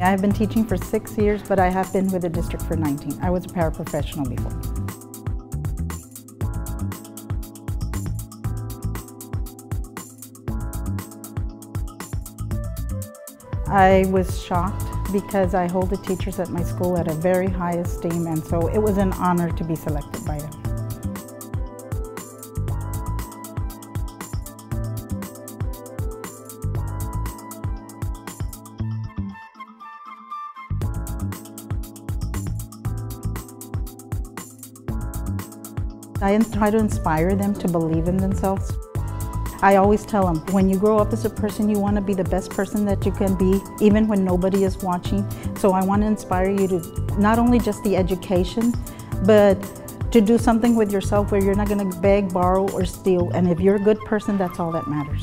I have been teaching for six years, but I have been with the district for 19. I was a paraprofessional before. I was shocked because I hold the teachers at my school at a very high esteem and so it was an honor to be selected by them. I try to inspire them to believe in themselves. I always tell them, when you grow up as a person, you want to be the best person that you can be, even when nobody is watching. So I want to inspire you to not only just the education, but to do something with yourself where you're not going to beg, borrow, or steal. And if you're a good person, that's all that matters.